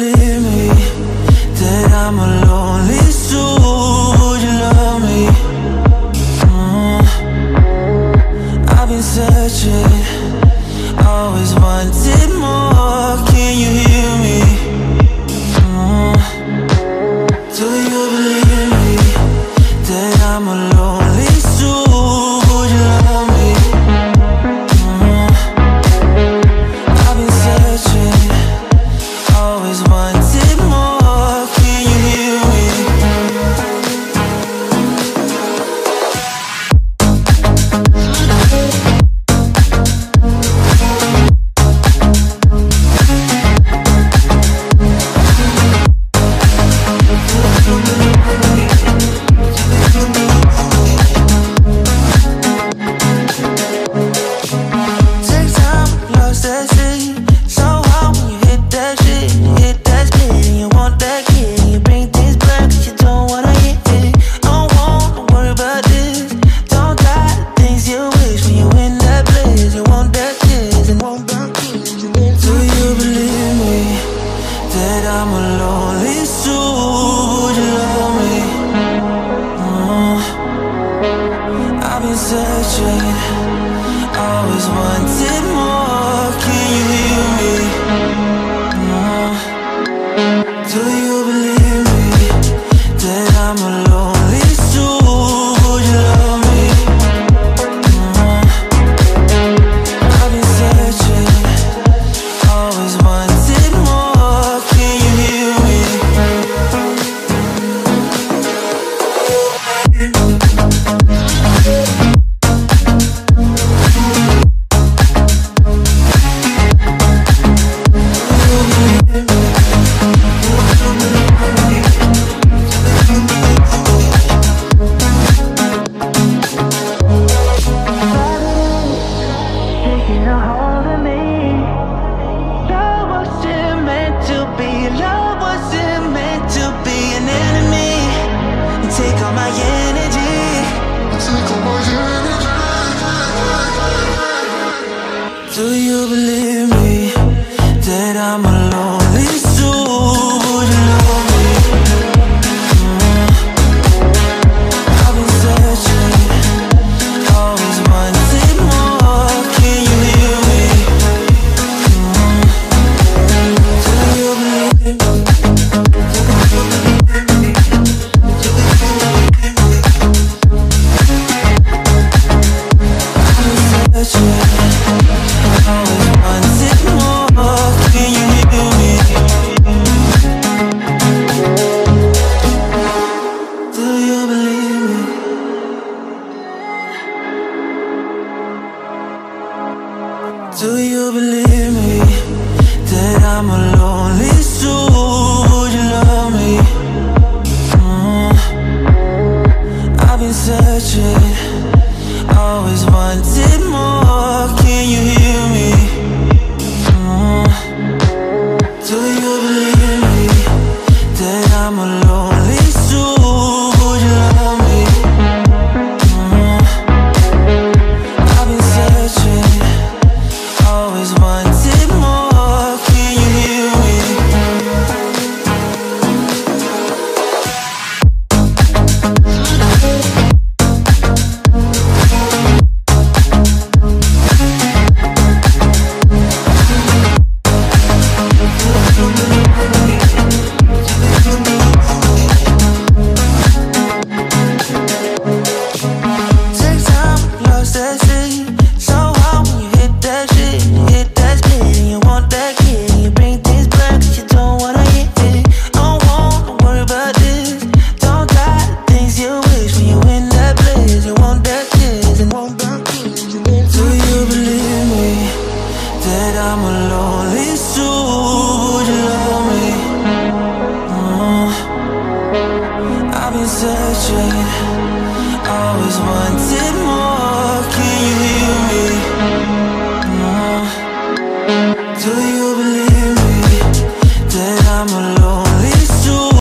believe me that I'm a lonely soul? Would you love me? Mm. I've been searching, always wanted more. Can you hear me? Love wasn't meant to be, love wasn't meant to be an enemy. Take all my energy, you. Do you believe me that I'm alone? More.